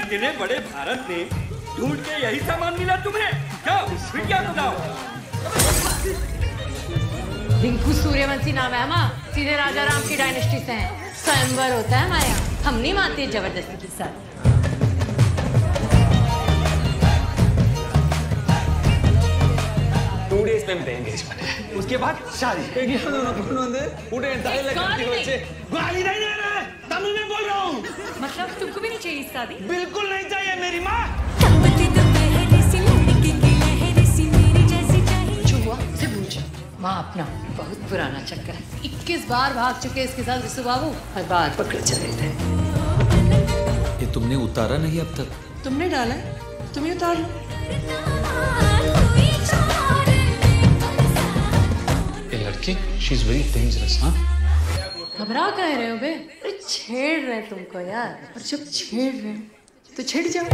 इतने बड़े भारत में ढूंढ के यही सामान मिला तुम्हें। क्या? विज्ञान बताओ तो रिंकू सूर्यवंशी नाम है हम सीधे राजा राम की डायनेस्टी से हैं। स्वयंवर होता है हमारे यहाँ। हम नहीं मानते ज़बरदस्ती के साथ। ಟೂ ಡೇಸ್ ಮೇಲೆ ಎಂಗೇಜ್ಮೆಂಟ್ उसके बाद शादी गाली नहीं। गाली नहीं दे रहा है तमिल में बोल रहा हूँ मतलब तुमको भी नहीं चाहिए शादी बिल्कुल नहीं चाहिए मेरी माँ जो हुआ उसे भूल जाओ माँ अपना बहुत पुराना चक्कर है इक्कीस बार भाग चुके इसके साथ विशु बाबू हर बार पकड़े चले थे ये तुमने उतारा नहीं अब तक तुमने डाला है तुम्हें उतार लो लड़की शी इज़ वेरी डेंजरस हाँ? घबरा कह रहे हो बे? अरे छेड़ रहे हैं तुमको यार। और जब छेड़ रहे हो तो छिड़ जाओ।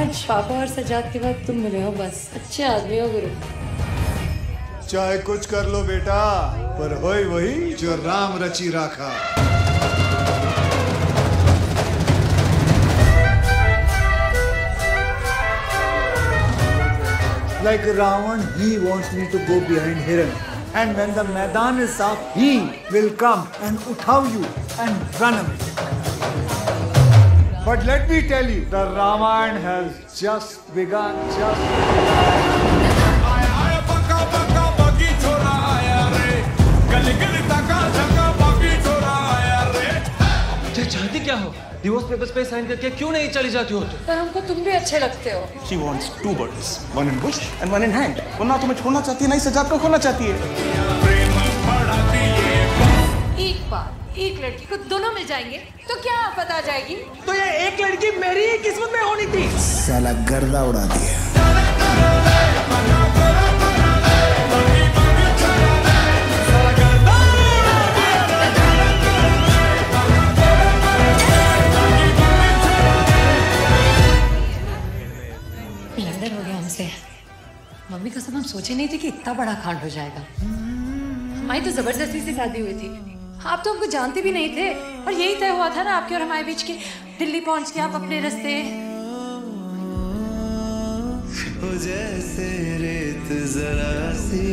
आज पापा और सजाद के बाद तुम मिले हो बस। अच्छे आदमी हो गुरु। चाहे कुछ कर लो बेटा पर होई वही जो राम रची राखा। Like Ravan, he wants me to go behind Hiran. And when the Maidan is up, he will come and uthao you and run away. But let me tell you, the Ramayana has just begun, just चाहे चाहती क्या हो divorce papers पे sign करके क्यों नहीं चली जाती हो तुम? पर हमको तुम भी अच्छे लगते हो। She wants two birds one in bush and one in hand वो ना तुम्हें छोड़ना चाहती है ना सजाद को खोना चाहती है। एक बार एक लड़की को दोनों मिल जाएँगे तो क्या आफत आ जाएगी? तो ये एक लड़की मेरी ही किस्मत में होनी थी। साला गर्दा उड़ा दिया। ब्लंडर हो गया हमसे मम्मी कसम हम सोचे नहीं थे कि इतना बड़ा कांड हो जाएगा। हमारी तो ज़बरदस्ती से शादी हुई थी। आप तो हमको जानते भी नहीं थे। और यही तय हुआ था ना आपके और हमारे बीच के दिल्ली पहुँच के आप अपने रास्ते। जैसे रेत जरा सी।